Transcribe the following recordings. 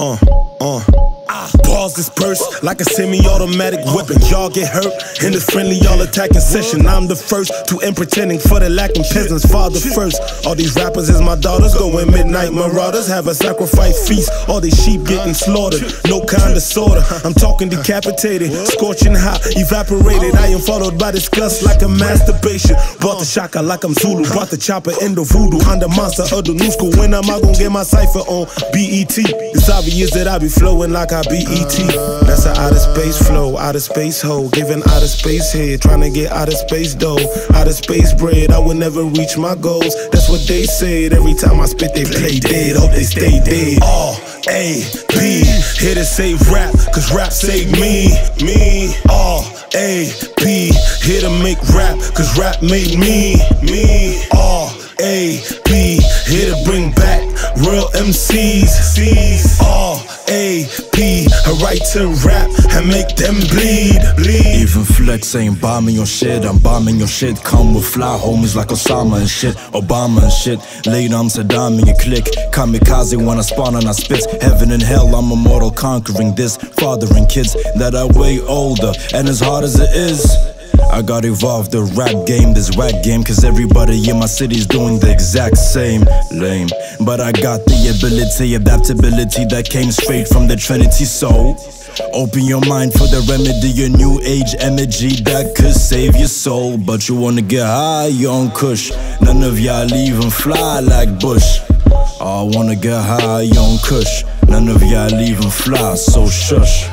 uh, uh. Pause this purse like a semi-automatic weapon. Y'all get hurt in the friendly, y'all attacking session. I'm the first to end pretending for the lacking peasants. Father first. All these rappers is my daughters. Going midnight marauders. Have a sacrifice feast. All these sheep getting slaughtered. No kind of sorta. I'm talking decapitated, scorching hot, evaporated. I am followed by disgust like a masturbation. Brought the shaka like I'm Zulu. Brought the chopper in the voodoo. I'm the monster of the new school. When am I gonna get my cipher on BET? It's obvious that I be flowing like I BET. That's an outer space flow, outer space hole. Giving outer space head, trying to get outer space dough. Outer space bread, I will never reach my goals. That's what they said. Every time I spit, they play dead. Hope they stay dead. R A P, here to save rap, cause rap saved me. Me. R A P, here to make rap, cause rap made me. Me. R A P, here to bring back real MCs. C's. R A right to rap and make them bleed. Bleed. Even flex ain't bombing your shit, I'm bombing your shit. Come with fly homies like Osama and shit, Obama and shit. Late Amsterdam in your click. Kamikaze when I spawn and I spit. Heaven and hell, I'm immortal, conquering this. Fathering kids that are way older, and as hard as it is. I got evolved the rap game, this rap game, cause everybody in my city's doing the exact same. Lame. But I got the ability, adaptability that came straight from the Trinity. So, open your mind for the remedy, a new age energy that could save your soul. But you wanna get high on Kush. None of y'all even fly like Bush. I wanna get high on Kush. None of y'all even fly, so shush.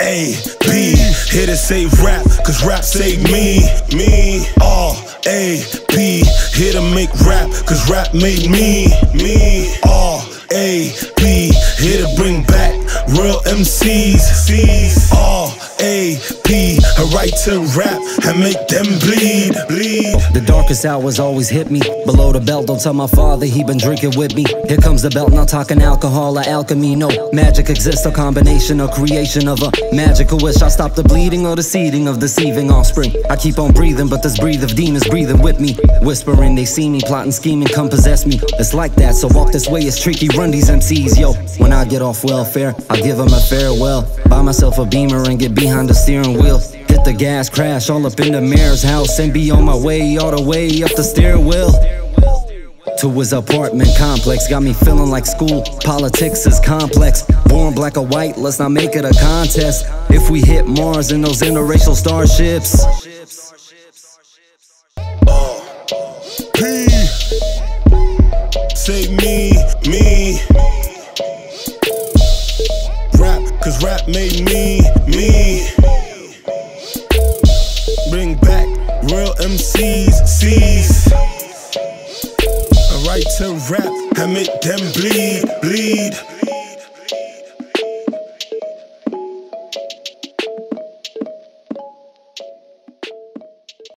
A P, here to save rap, cause rap saved me. Me. R A P, here to make rap, cause rap made me. Me. A P, here to bring back real MCs. C's. R A A right to rap and make them bleed. Bleed. The darkest hours always hit me. Below the belt, don't tell my father he been drinking with me. Here comes the belt, not talking alcohol or alchemy. No magic exists, a combination or creation of a magical wish. I stop the bleeding or the seeding of deceiving offspring. I keep on breathing, but this breathe of demons breathing with me. Whispering, they see me, plotting, scheming, come possess me. It's like that, so walk this way, it's tricky. Run these MCs, yo. When I get off welfare, I give them a farewell. Buy myself a beamer and get behind the steering wheel. Hit the gas, crash all up in the mayor's house, and be on my way all the way up the stairwell. To his apartment complex, got me feeling like school. Politics is complex. Born black or white, let's not make it a contest. If we hit Mars in those interracial starships. P. Say me, me. Rap, cause rap made me, me. To rap and make them bleed, bleed.